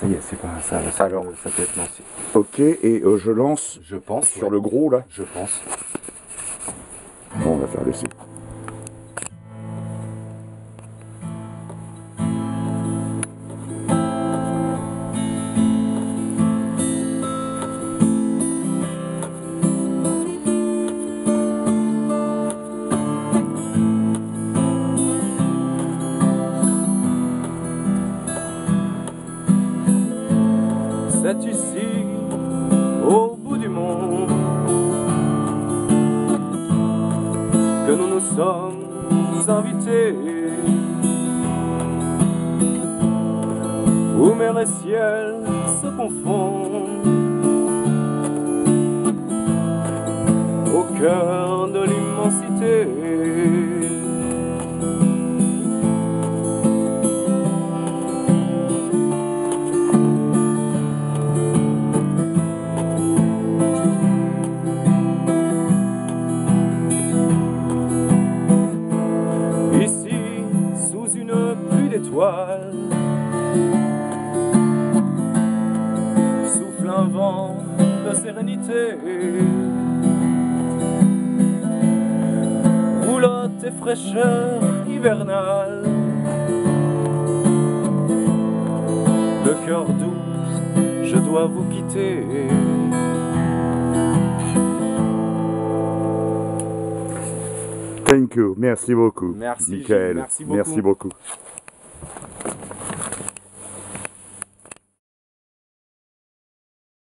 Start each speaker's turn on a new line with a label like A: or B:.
A: ça y est, c'est pas ça. Ça,
B: Alors.
A: peut, ça peut être lancé.
B: Ok, et euh, je lance
A: Je pense.
B: sur
A: ouais.
B: le gros là.
A: Je pense.
B: Bon, on va faire l'essai.
A: C'est ici, au bout du monde, que nous nous sommes invités. Où mer et ciel se confondent au cœur de l'immensité. Souffle un vent de sérénité. Roulotte et fraîcheur hivernale, le cœur doux, je dois vous quitter.
B: Thank you, merci beaucoup.
A: Merci,
B: Michael.
A: Merci beaucoup.
B: Merci beaucoup.